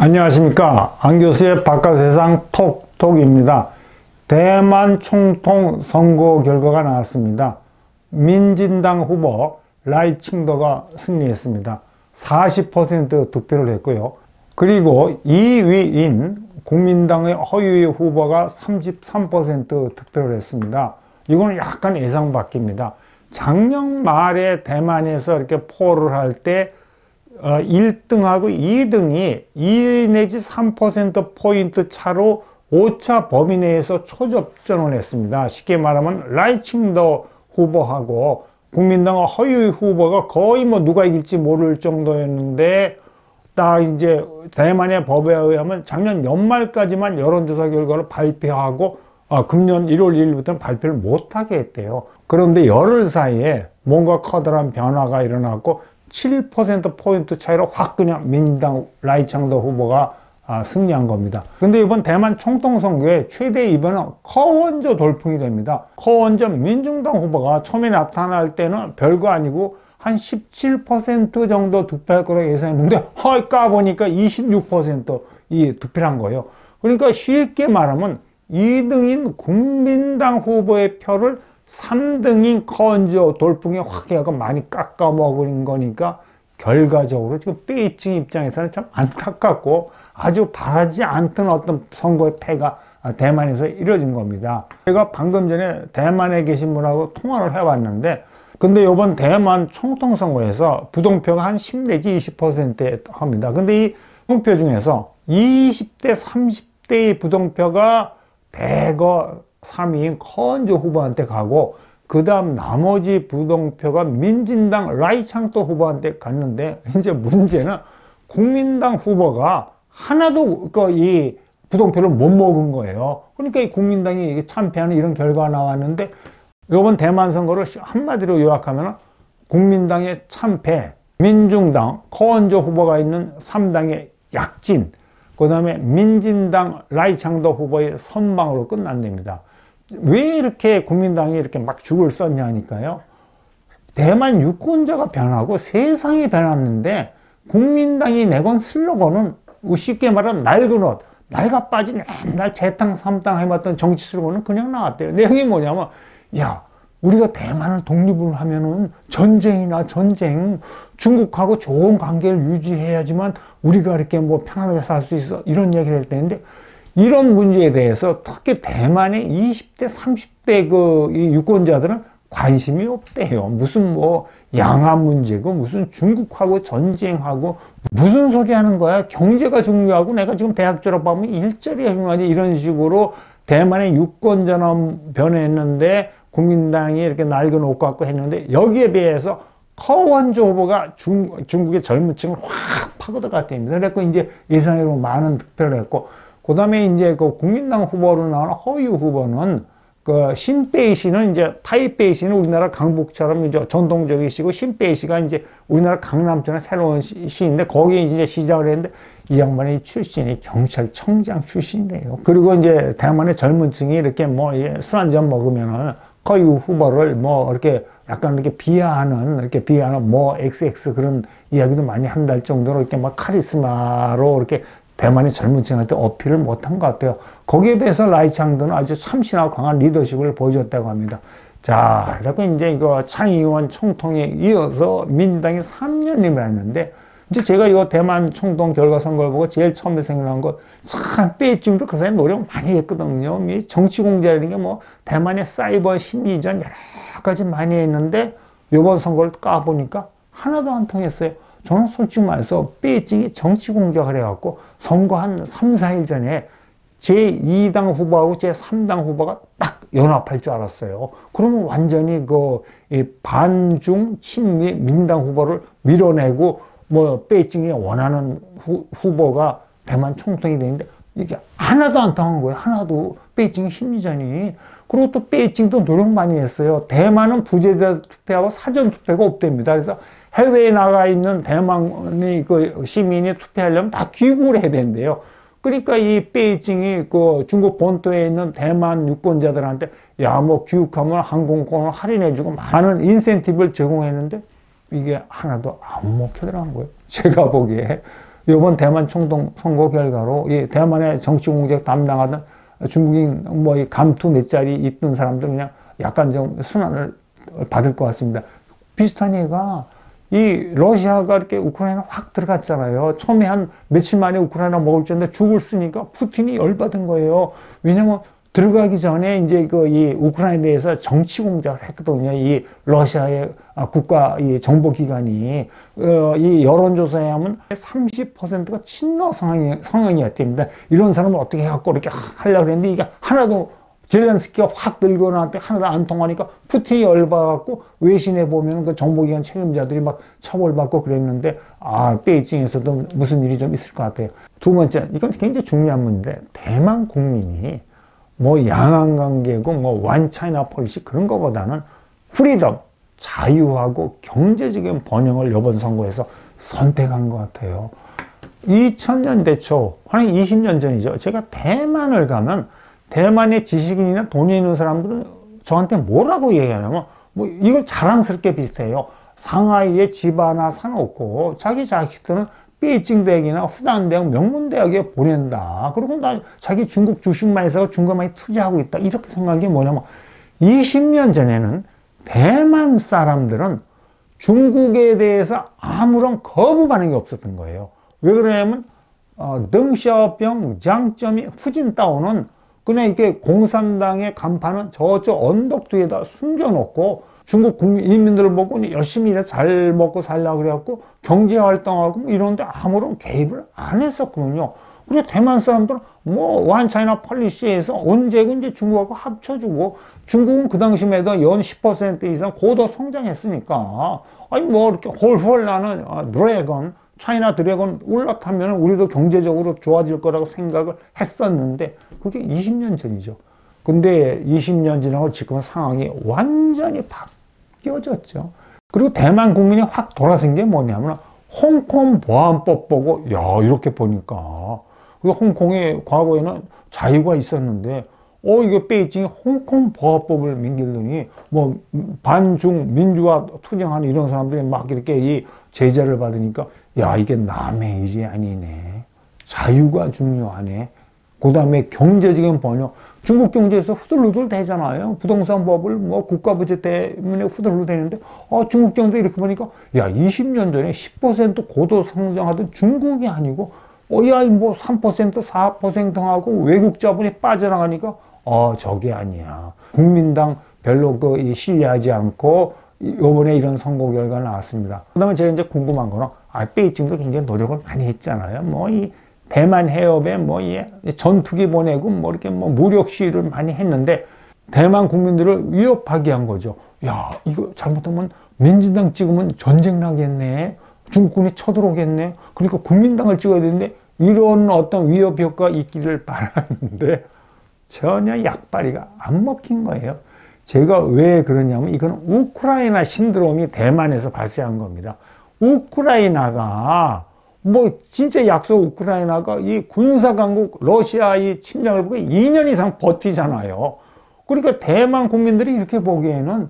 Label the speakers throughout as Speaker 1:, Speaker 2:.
Speaker 1: 안녕하십니까. 안교수의 바깥세상 톡톡입니다. 대만 총통 선거 결과가 나왔습니다. 민진당 후보 라이칭더가 승리했습니다. 40% 득표를 했고요. 그리고 2위인 국민당의 허유희 후보가 33% 득표를 했습니다. 이거는 약간 예상 밖입니다. 작년 말에 대만에서 이렇게 포를 할때 어, 1등하고 2등이 2 내지 3%포인트 차로 5차 범위 내에서 초접전을 했습니다. 쉽게 말하면 라이칭더 후보하고 국민당 허유 후보가 거의 뭐 누가 이길지 모를 정도였는데 딱 이제 대만의 법에 의하면 작년 연말까지만 여론조사 결과를 발표하고 아, 금년 1월 1일부터는 발표를 못하게 했대요. 그런데 열흘 사이에 뭔가 커다란 변화가 일어났고 7%포인트 차이로 확 그냥 민당 라이창더 후보가 아, 승리한 겁니다. 근데 이번 대만 총통 선거의 최대 이변은 커원저 돌풍이 됩니다. 커원저 민중당 후보가 처음에 나타날 때는 별거 아니고 한 17% 정도 득표할 거라고 예상했는데 헐 까 보니까 26%이 득표를 한 거예요. 그러니까 쉽게 말하면 2등인 국민당 후보의 표를 3등인 커언저 돌풍의 화개가 많이 깎아먹은 거니까 결과적으로 지금 베이징 입장에서는 참 안타깝고 아주 바라지 않던 어떤 선거의 패가 대만에서 이뤄진 겁니다. 제가 방금 전에 대만에 계신 분하고 통화를 해봤는데 근데 이번 대만 총통 선거에서 부동표가 한 10 내지 20%에 합니다. 근데 이 부동표 중에서 20대 30대의 부동표가 대거 3위인 커언조 후보한테 가고 그 다음 나머지 부동표가 민진당 라이창토 후보한테 갔는데 이제 문제는 국민당 후보가 하나도 그이 부동표를 못 먹은 거예요. 그러니까 이 국민당이 참패하는 이런 결과가 나왔는데 이번 대만 선거를 한마디로 요약하면 국민당의 참패, 민중당 커언조 후보가 있는 3당의 약진, 그 다음에 민진당 라이창도 후보의 선방으로 끝난답니다. 왜 이렇게 국민당이 이렇게 막 죽을 썼냐니까요. 대만 유권자가 변하고 세상이 변했는데 국민당이 내건 슬로건은 쉽게 말하면 낡은 옷, 낡아 빠진 옛날 재탕 삼당 해봤던 정치 슬로건은 그냥 나왔대요. 내용이 뭐냐면 야 우리가 대만을 독립을 하면은 전쟁이나 전쟁 중국하고 좋은 관계를 유지해야지만 우리가 이렇게 뭐 편안하게 살 수 있어 이런 얘기를 했는데 이런 문제에 대해서 특히 대만의 20대, 30대 그 유권자들은 관심이 없대요. 무슨 뭐 양안 문제고 무슨 중국하고 전쟁하고 무슨 소리 하는 거야. 경제가 중요하고 내가 지금 대학 졸업하면 일자리가 중요하지 이런 식으로 대만의 유권자는 변했는데 국민당이 이렇게 낡은 옷 갖고 했는데 여기에 비해서 커원조 후보가 중, 중국의 젊은 층을 확 파고들었답니다. 그래서 이제 예상외로 많은 득표를 했고 그 다음에 이제 그 국민당 후보로 나온 허유 후보는 그 신베이시는 이제 타이베이시는 우리나라 강북처럼 이제 전통적이시고 신베이시가 이제 우리나라 강남처럼 새로운 시 인데 거기에 이제 시작을 했는데 이 양반의 출신이 경찰청장 출신이래요. 그리고 이제 대만의 젊은 층이 이렇게 뭐 술 한잔 먹으면은 거의 후보를 뭐 이렇게 약간 이렇게 비하하는 이렇게 비하하는 뭐 XX 그런 이야기도 많이 한달 정도로 이렇게 막 카리스마로 이렇게 대만의 젊은 층한테 어필을 못한 것 같아요. 거기에 비해서 라이창드는 아주 참신하고 강한 리더십을 보여줬다고 합니다. 자, 그래고 이제 이거 창의원 총통에 이어서 민주당이 3년임을 했는데, 이제 제가 이거 대만 총통 결과 선거를 보고 제일 처음에 생각난 것, 참, 빼집도 그 사람이 노력 많이 했거든요. 정치 공작이라는 게 뭐, 대만의 사이버 심리전 여러 가지 많이 했는데, 요번 선거를 까보니까 하나도 안 통했어요. 저는 솔직히 말해서 베이징이 정치 공작을 해갖고 선거 한 3, 4일 전에 제2당 후보하고 제3당 후보가 딱 연합할 줄 알았어요. 그러면 완전히 그 반중 친미 민당 후보를 밀어내고 뭐 베이징이 원하는 후, 후보가 대만 총통이 되는데 이게 하나도 안 당한 거예요. 하나도 베이징 심리전이. 그리고 또 베이징도 노력 많이 했어요. 대만은 부재자 투표하고 사전 투표가 없답니다. 그래서 해외에 나가 있는 대만의 그 시민이 투표하려면 다 귀국을 해야 된대요. 그러니까 이 베이징이 그 중국 본토에 있는 대만 유권자들한테 야 뭐 귀국하면 항공권을 할인해주고 많은 인센티브를 제공했는데 이게 하나도 안 먹혀들어간 거예요. 제가 보기에 이번 대만 총통 선거 결과로 이 대만의 정치 공작 담당하던 중국인 뭐 감투 몇 자리 있던 사람들 그냥 약간 좀 순환을 받을 것 같습니다. 비슷한 얘가 이 러시아가 이렇게 우크라이나 확 들어갔잖아요. 처음에 한 며칠 만에 우크라이나 먹을 줄인데 죽을 쓰니까 푸틴이 열받은 거예요. 왜냐면 들어가기 전에 이제 그 이 우크라이나에서 정치 공작을 했거든요. 이 러시아의 아, 국가 이 정보기관이 어, 이 여론조사에 하면 30%가 친러 성향이, 성향이었답니다. 이런 사람을 어떻게 해갖고 이렇게 하려고 그랬는데 이게 하나도 젤렌스키가 확 들고 나한테 하나도 안 통하니까 푸틴이 열받았고 외신에 보면 그 정보기관 책임자들이 막 처벌받고 그랬는데 아 베이징에서도 무슨 일이 좀 있을 것 같아요. 두 번째 이건 굉장히 중요한 문제. 대만 국민이 뭐 양안 관계고 뭐 One China policy 그런 거보다는 freedom 자유하고 경제적인 번영을 이번 선거에서 선택한 것 같아요. 2000년대 초, 한 20년 전이죠. 제가 대만을 가면 대만의 지식인이나 돈이 있는 사람들은 저한테 뭐라고 얘기하냐면 뭐 이걸 자랑스럽게 비슷해요. 상하이에 집 하나 사놓고 자기 자식들은 베이징 대학이나 후단 대학, 명문 대학에 보낸다. 그리고 나 자기 중국 주식만 해서 중국 많이 투자하고 있다. 이렇게 생각한 게 뭐냐면 20년 전에는 대만 사람들은 중국에 대해서 아무런 거부 반응이 없었던 거예요. 왜 그러냐면 어, 덩샤병 장점이 후진다오는 그냥 이렇게 공산당의 간판은 저쪽 언덕 뒤에다 숨겨놓고 중국 국민, 인민들을 보고 열심히 잘 먹고 살려고 그래갖고 경제 활동하고 뭐 이런데 아무런 개입을 안 했었거든요. 그리고 대만 사람들은 뭐 완차이나 폴리시에서 언제고 이제 중국하고 합쳐주고 중국은 그 당시에도 연 10% 이상 고도 성장했으니까 아니 뭐 이렇게 홀홀 나는 아, 드래곤 차이나 드래곤 올라타면 우리도 경제적으로 좋아질 거라고 생각을 했었는데 그게 20년 전이죠. 근데 20년 지나고 지금 상황이 완전히 바뀌 끼워졌죠. 그리고 대만 국민이 확 돌아선 게 뭐냐면 홍콩 보안법 보고 야 이렇게 보니까 그 홍콩에 과거에는 자유가 있었는데 어 이거 베이징이 홍콩 보안법을 민길더니 뭐 반중 민주화 투쟁하는 이런 사람들이 막 이렇게 이 제재를 받으니까 야 이게 남의 일이 아니네 자유가 중요하네 그 다음에 경제적인 번영. 중국 경제에서 후들후들 되잖아요. 부동산 법을 뭐 국가 부채 때문에 후들후들 되는데, 어, 중국 경제 이렇게 보니까, 야, 20년 전에 10% 고도 성장하던 중국이 아니고, 어, 야, 뭐 3%, 4% 하고 외국 자본이 빠져나가니까, 어, 저게 아니야. 국민당 별로 그 신뢰하지 않고, 요번에 이런 선거 결과 나왔습니다. 그 다음에 제가 이제 궁금한 거는, 아, 베이징도 굉장히 노력을 많이 했잖아요. 뭐, 이, 대만 해협에 뭐 전투기 보내고 뭐 이렇게 뭐 무력 시위를 많이 했는데 대만 국민들을 위협하게 한 거죠. 야, 이거 잘못하면 민진당 찍으면 전쟁 나겠네. 중국군이 쳐들어오겠네. 그러니까 국민당을 찍어야 되는데 이런 어떤 위협 효과 있기를 바랐는데 전혀 약발이가 안 먹힌 거예요. 제가 왜 그러냐면 이건 우크라이나 신드롬이 대만에서 발생한 겁니다. 우크라이나가 뭐 진짜 약속 우크라이나가 이 군사 강국 러시아의 침략을 보고 2년 이상 버티잖아요. 그러니까 대만 국민들이 이렇게 보기에는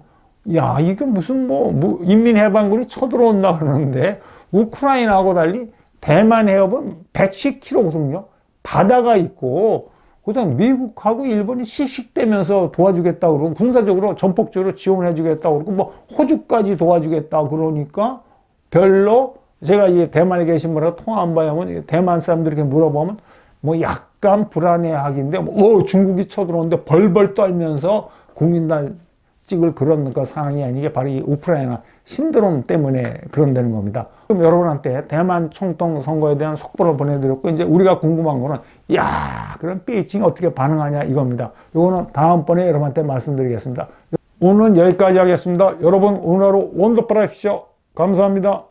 Speaker 1: 야 이게 무슨 뭐 인민해방군이 쳐들어온다 그러는데 우크라이나하고 달리 대만 해협은 110km거든요. 바다가 있고 그다음 미국하고 일본이 씩씩대면서 도와주겠다 그러고 군사적으로 전폭적으로 지원해 주겠다 그러고 뭐 호주까지 도와주겠다 그러니까 별로 제가 이 대만에 계신 분하고 통화 한 번에 하면 대만 사람들이 이렇게 물어보면 뭐 약간 불안해하긴데 뭐, 어, 중국이 쳐들어오는데 벌벌 떨면서 국민당 찍을 그런 그 상황이 아니게 바로 이 우크라이나 신드롬 때문에 그런다는 겁니다. 그럼 여러분한테 대만 총통 선거에 대한 속보를 보내드렸고 이제 우리가 궁금한 거는 야 그럼 베이징이 어떻게 반응하냐 이겁니다. 이거는 다음번에 여러분한테 말씀드리겠습니다. 오늘은 여기까지 하겠습니다. 여러분 오늘 하루 원더풀 하십시오. 감사합니다.